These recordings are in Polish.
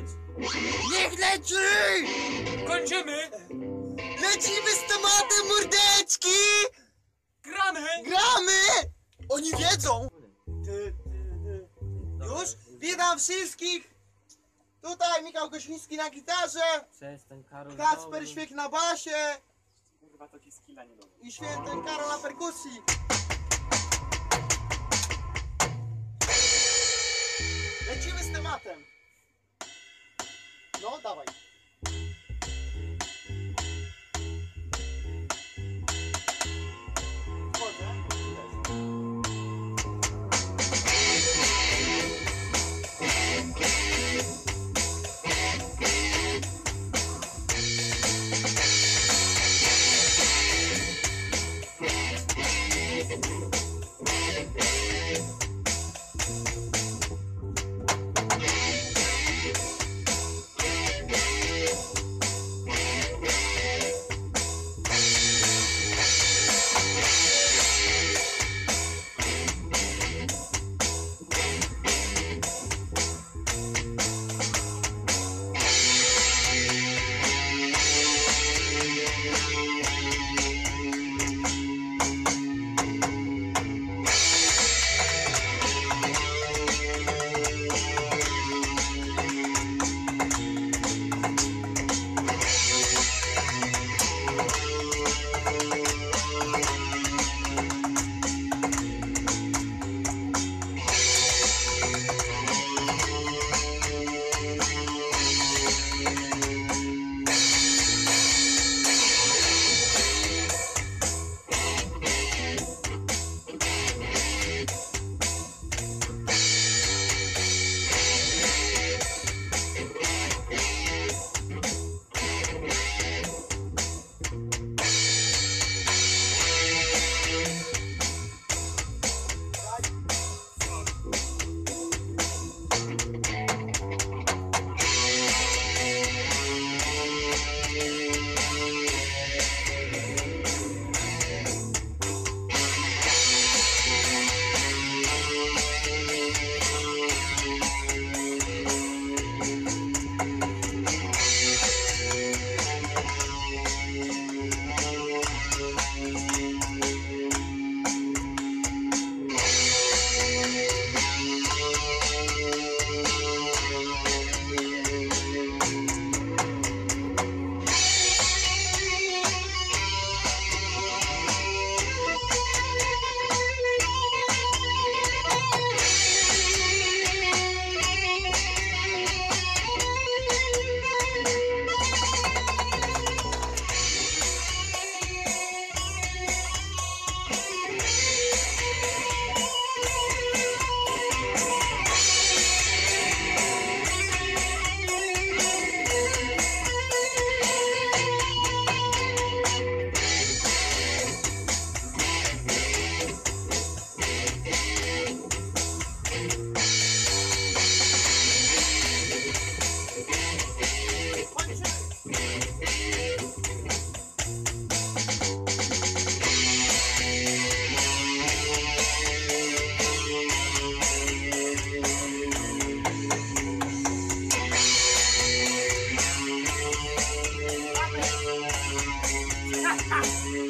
leci. Niech leci! Kończymy! Lecimy z tematem mordeczki! Gramy! Gramy! Oni wiedzą! Ty, ty, ty. Już? Witam wszystkich! Tutaj Michał Kośmiński na gitarze, Przestań, Karol. Kacper Świek na basie Kurwa, to ci skilla nie i Święty Karol na perkusji.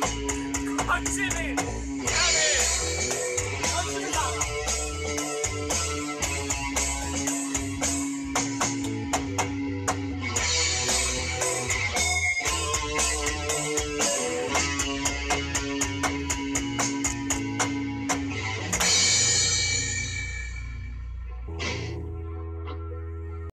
I'm chilling.